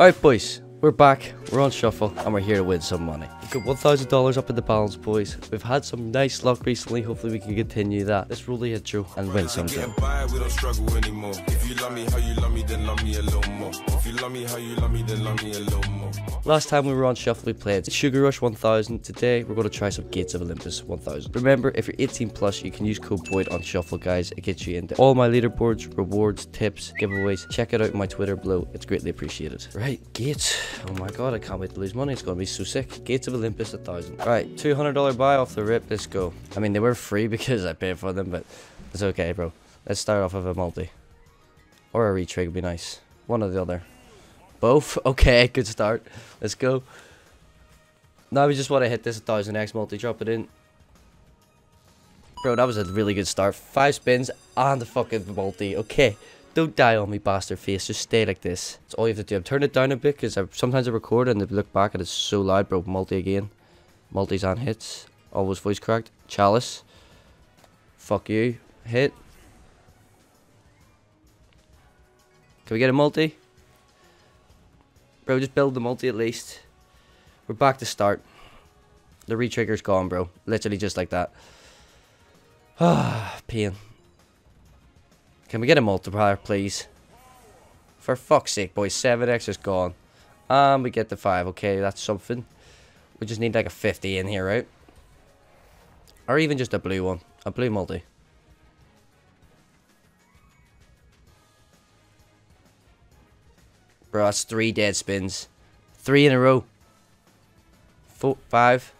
Alright boys, we're back, we're on shuffle, and we're here to win some money. We've got $1,000 up in the balance boys. We've had some nice luck recently, hopefully we can continue that. Let's roll the intro and win something. Getting by, we don't struggle anymore. If you love me how you love me, then love me a little more. If you love me how you love me, then love me a little more. Last time we were on Shuffle, we played Sugar Rush 1000. Today, we're going to try some Gates of Olympus 1000. Remember, if you're 18 plus, you can use code BOYD on Shuffle, guys. It gets you into all my leaderboards, rewards, tips, giveaways. Check it out my Twitter below. It's greatly appreciated. Right, Gates. Oh my god, I can't wait to lose money. It's going to be so sick. Gates of Olympus 1000. Right, $200 buy off the rip. Let's go. I mean, they were free because I paid for them, but it's okay, bro. Let's start off with a multi. Or a retrig would be nice. One or the other. Both? Okay, good start. Let's go. Now we just want to hit this 1000x multi, drop it in. Bro, that was a really good start. Five spins on the fucking multi. Okay, don't die on me, bastard face. Just stay like this. That's all you have to do. I'm turning it down a bit because sometimes I record and I look back and it's so loud, bro. Multi again. Multis on hits. Always voice cracked. Chalice. Fuck you. Hit. Can we get a multi? Bro, just build the multi at least. We're back to start. The retrigger's gone, bro. Literally just like that. Ah, pain. Can we get a multiplier, please? For fuck's sake, boys. 7x is gone. And we get the 5. Okay, that's something. We just need like a 50 in here, right? Or even just a blue one. A blue multi. Bro, that's three dead spins. Three in a row. Four, five.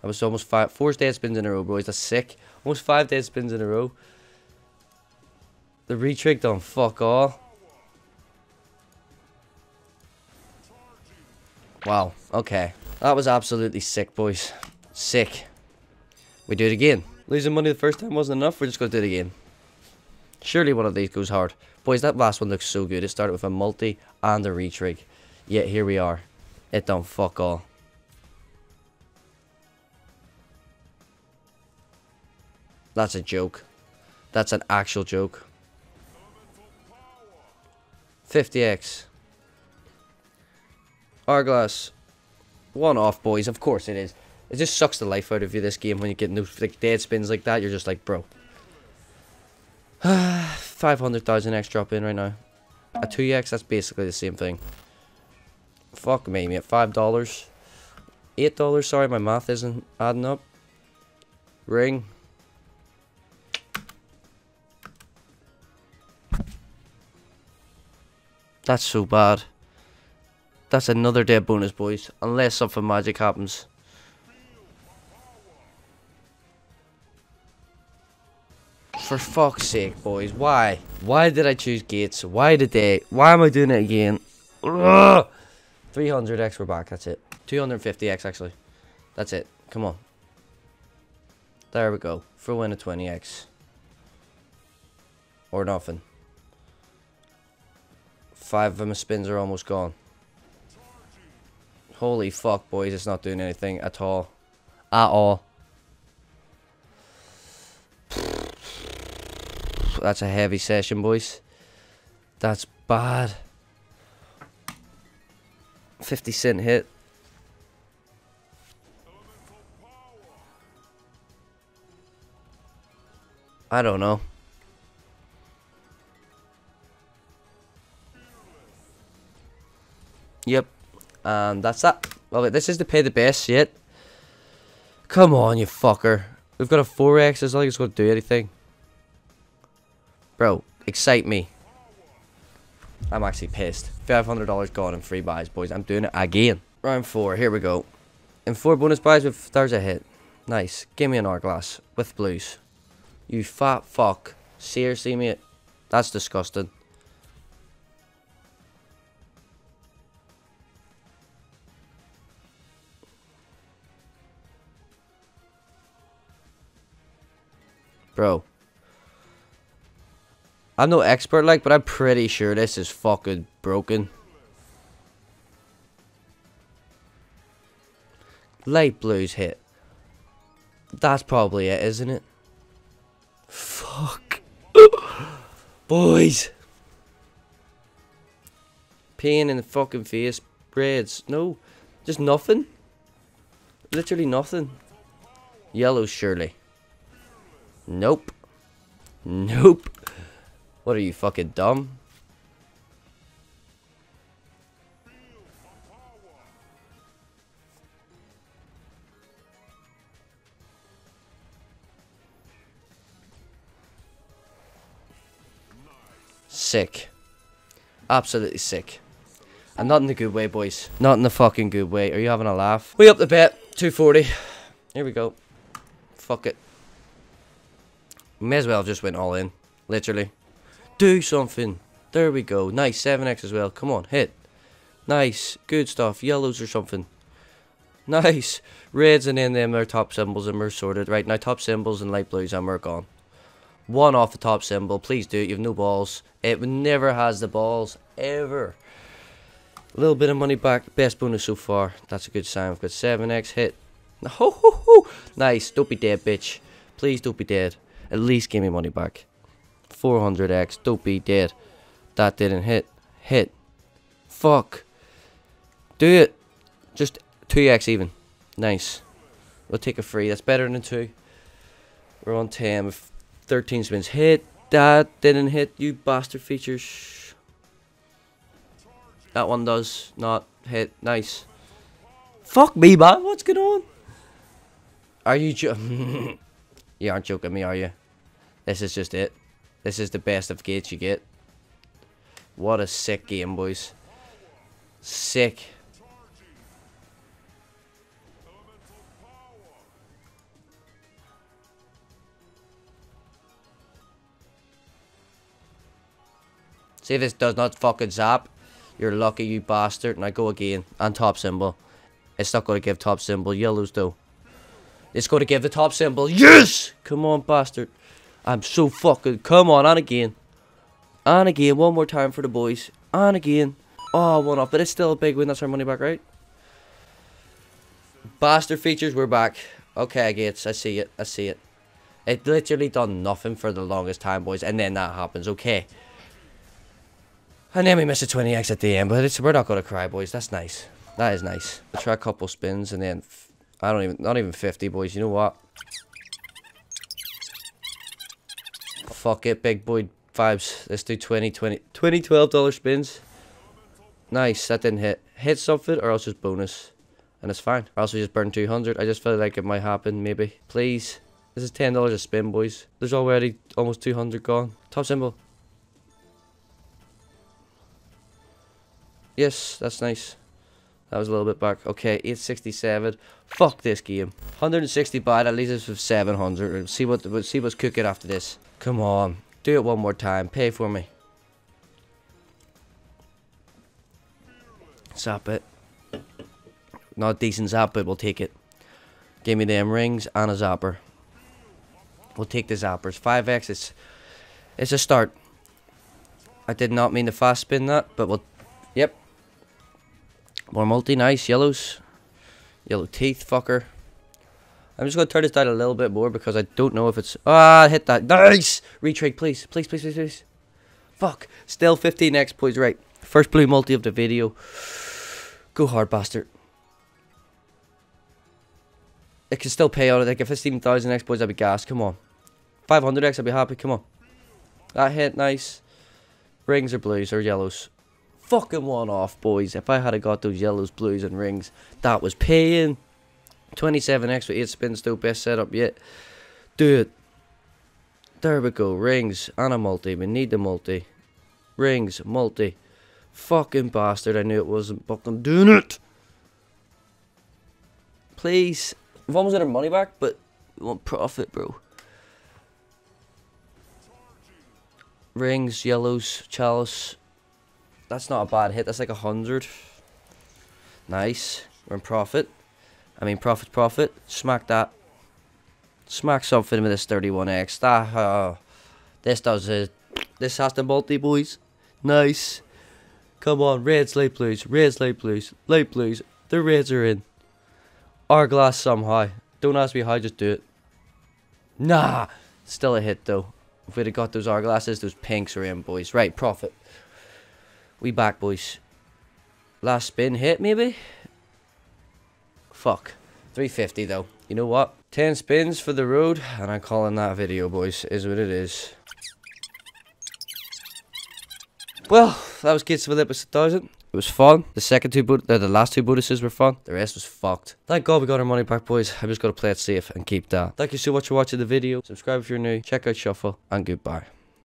That was almost five. Four dead spins in a row, boys. That's sick. Almost five dead spins in a row. The retrig done fuck all. Wow. Okay. That was absolutely sick, boys. Sick. We do it again. Losing money the first time wasn't enough. We're just going to do it again. Surely one of these goes hard. Boys, that last one looks so good. It started with a multi and a retrig. Yet here we are. It don't fuck all. That's a joke. That's an actual joke. 50x. Hourglass. One off, boys. Of course it is. It just sucks the life out of you, this game, when you get new, like, dead spins like that. You're just like, bro. 500,000 X drop in right now. A 2x, that's basically the same thing. Fuck me, mate. $5. $8, sorry, my math isn't adding up. Ring. That's so bad. That's another dead bonus, boys. Unless something magic happens. For fuck's sake, boys. Why? Why did I choose Gates? Why did they? Why am I doing it again? Ugh! 300x, we're back. That's it. 250x, actually. That's it. Come on. There we go. Throw win a 20x. Or nothing. Five of my spins are almost gone. Holy fuck, boys. It's not doing anything at all. At all. That's a heavy session, boys. That's bad. 50 cent hit. I don't know. Yep. And that's that. Well, this is to pay the best yet. Come on, you fucker. We've got a 4x. It's not like it's going to do anything. Bro, excite me. I'm actually pissed. $500 gone in free buys, boys. I'm doing it again. Round 4. Here we go. In 4 bonus buys, with there's a hit. Nice. Give me an hourglass with blues. You fat fuck. Seriously, mate? That's disgusting. Bro. I'm no expert like, but I'm pretty sure this is fucking broken. Light blues hit. That's probably it, isn't it? Fuck. Boys. Pain in the fucking face. Reds. No. Just nothing. Literally nothing. Yellow, surely. Nope. Nope. What are you, fucking dumb? Sick. Absolutely sick. And not in the good way, boys. Not in the fucking good way. Are you having a laugh? We up the bet. 240. Here we go. Fuck it. May as well just went all in. Literally. Do something. There we go. Nice. 7x as well. Come on. Hit. Nice. Good stuff. Yellows or something. Nice. Reds and then them are top symbols and we're sorted. Right, now top symbols and light blues and we're gone. One off the top symbol. Please do. It. You have no balls. It never has the balls. Ever. A little bit of money back. Best bonus so far. That's a good sign. We've got 7x hit. Ho ho ho! Nice. Don't be dead, bitch. Please don't be dead. At least give me money back. 400x. Don't be dead. That didn't hit. Hit. Fuck. Do it. Just 2x even. Nice. We'll take a free. That's better than 2. We're on 10 with 13 spins. Hit. That didn't hit. You bastard features. That one does not hit. Nice. Fuck me, man. What's going on? Are you jo- You aren't joking me, are you? This is just it. This is the best of gates you get. What a sick game, boys. Sick. See if this does not fucking zap. You're lucky, you bastard. And I go again. And top symbol. It's not going to give top symbol. Yellows, though. It's going to give the top symbol. Yes! Come on, bastard. I'm so fucking... Come on, and again. And again. One more time for the boys. And again. Oh, one off. But it's still a big win. That's our money back, right? Bastard features, we're back. Okay, Gates. I see it. I see it. It literally done nothing for the longest time, boys. And then that happens. Okay. And then we miss a 20x at the end. But it's, we're not going to cry, boys. That's nice. That is nice. We'll try a couple spins and then... I don't even... Not even 50, boys. You know what? Fuck it, big boy vibes. Let's do 20, 20, 20 $12 spins. Nice, that didn't hit. Hit something or else just bonus. And it's fine. Or else we just burn 200. I just feel like it might happen, maybe. Please. This is $10 a spin, boys. There's already almost 200 gone. Top symbol. Yes, that's nice. That was a little bit back. Okay, 867. Fuck this game. 160 bad. At least it's with 700. See what we'll see what's cooking after this. Come on. Do it one more time. Pay for me. Zap it. Not a decent zap, but we'll take it. Give me them rings and a zapper. We'll take the zappers. 5x, it's, it's a start. I did not mean to fast spin that, but we'll... Yep. More multi, nice. Yellows. Yellow teeth, fucker. I'm just going to turn this down a little bit more because I don't know if it's... Ah, hit that. Nice! Retrig, please. Please, please, please, please. Fuck. Still 15x points, right. First blue multi of the video. Go hard, bastard. It can still pay on it. Like, if it's 15,000 X boys, I'd be gas. Come on. 500x, I'd be happy. Come on. That hit, nice. Rings or blues or yellows. Fucking one off, boys. If I had got those yellows, blues, and rings, that was paying. 27x with 8 spins, still best setup yet. Dude. There we go. Rings and a multi. We need the multi. Rings, multi. Fucking bastard. I knew it wasn't fucking doing it. Please. We've almost got our money back, but we want profit, bro. Rings, yellows, chalice. That's not a bad hit. That's like a hundred. Nice. We're in profit. I mean, profit, profit. Smack that. Smack something with this 31x. That, uh, this does it. This has the multi, boys. Nice. Come on, reds, light blues, reds, light blues, light blues. The reds are in. Hourglass somehow. Don't ask me how, just do it. Nah. Still a hit, though. If we'd have got those hourglasses, those pinks are in, boys. Right, profit. We back, boys. Last spin hit, maybe? Fuck. 350 though. You know what? 10 spins for the road, and I'm calling that video, boys. Is what it is. Well, that was Gates of Olympus 1000. It was fun. The second two, uh, the last two bonuses were fun. The rest was fucked. Thank God we got our money back, boys. I just got to play it safe and keep that. Thank you so much for watching the video. Subscribe if you're new. Check out Shuffle, and goodbye.